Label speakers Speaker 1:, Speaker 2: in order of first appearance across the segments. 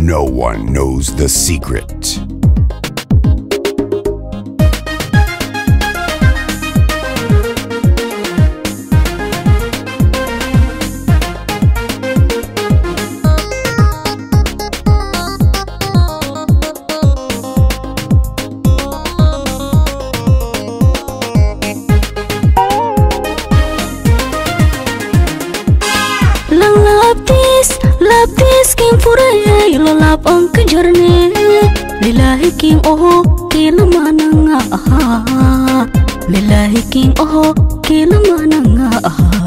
Speaker 1: No one knows the secret.
Speaker 2: labtiis lapiskin fureye ilalab an ka lilahi kim oho kilamananga aha lilahikin oho kilamananga aha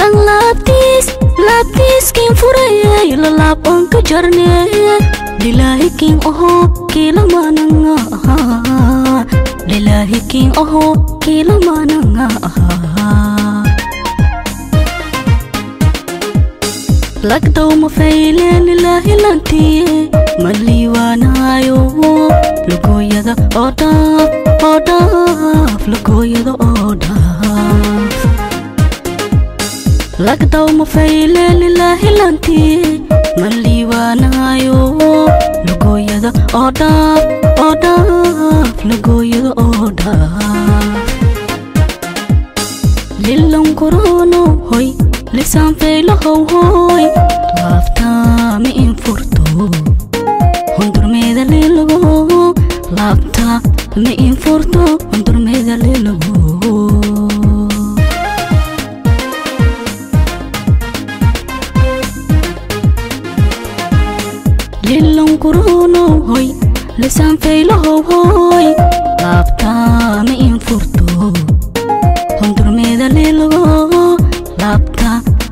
Speaker 2: lang lapis lapiskin fureye ilalab an ka lilahi kim oho kilamananga aha lilahikin oho kilamananga aha lagdaw mafayle lilaahi lantiye maliiwaanayo lugooyada oo dhaaf oo dhaaf lugooyada oo dhaaf lagdaw mafayle lilaahi lantiye maliiwaanayo lugooyada oo dhaaf oo dhaaf lugooyada oo dhaaf lilan korono hoy lisaan faylahow hoy laabtaa ma in furto hundurmeeda lilago laabtaa ma in furto hundurmeeda lilago lilan korono hoy lisaan faylahow hoy laabtaa ma in furto hundurmeeda lilago laabta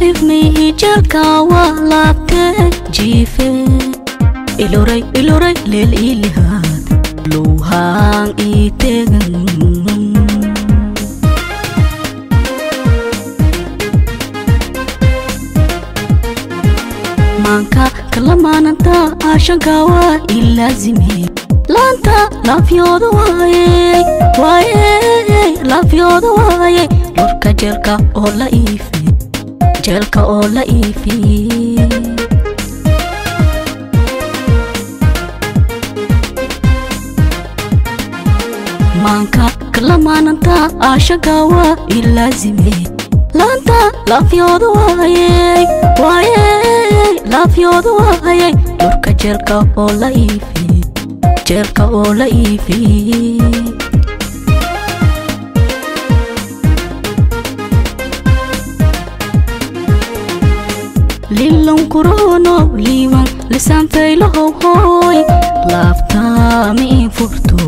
Speaker 2: laacifmayhi jeelka waa laabte jiife iloray iloray leel ii lihaad lowhaan ii tegan maanka kalamaananta aashanka waa ilaazime laanta laafyooda waaye waaye laafyooda waaye lurka jeelka oo la iifi jeelka oo la iifi maanka kalamaananta aashanka waa ilaazime laanta laafyooda waaye waaye laafyooda waaye lurka jeelka oo la iifi jeelka oo la iifi lilan kurono liiwan lisaan faylahow hoy laabtaa ma in furto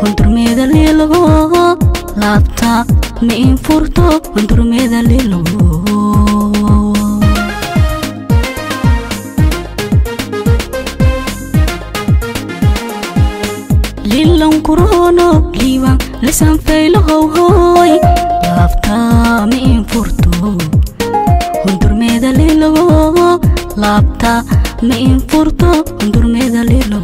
Speaker 2: hundurmeeda lilago laabta ma in furto hundurmeeda lilago lilan kurono liiwan lisaan faylahow hoy laabta ma in furto gurmeda lilogo laabta ma infurto gurmeda lilo